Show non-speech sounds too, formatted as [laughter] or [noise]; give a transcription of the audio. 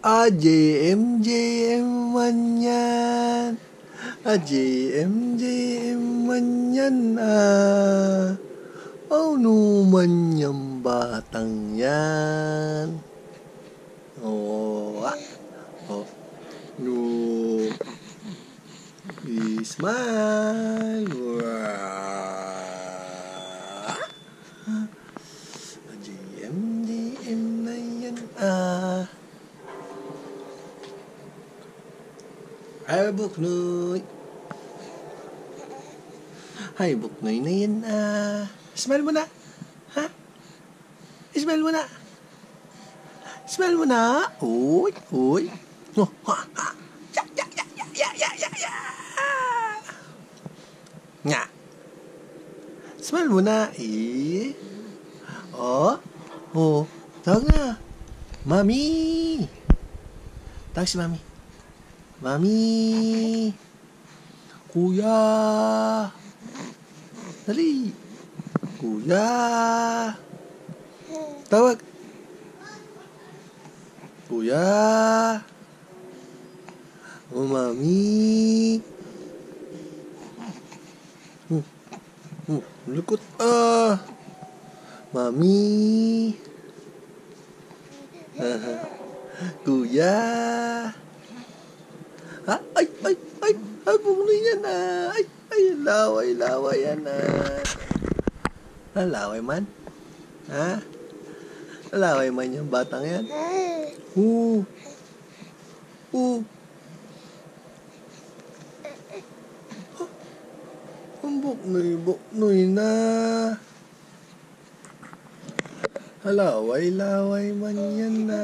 AJM JM menyan AJM JM menyan ah Oh nu menyembah tangyan Oh ah Oh. Nu. Ismail. Wah. Ay, buknoy. Ay, buknoy na yan ah. Smile mo na. Ha? Smile mo na. Smile mo na. Uy, uy. Oh, ha, ha. Ya, ya, ya, ya, ya, ya, ya, ya. Nga. Smile mo na. Eh. Oh. Oh. Tawag na. Mami. Tawag si Mami. Mami. Kuya. Dali. Kuya. Tawag. Kuya. Oh, mami. Hmm. Hmm. Ah. Mami. [laughs] Kuya. Ha? Ay, ay, ay. Ay, bumuli yan ah. Ay, ay, laway, laway yan ah. Lalaway man? Ha? Lalaway man yung batang yan? Oo. Oo. Ang buknoy, buknoy na. Halaway, laway man yan na.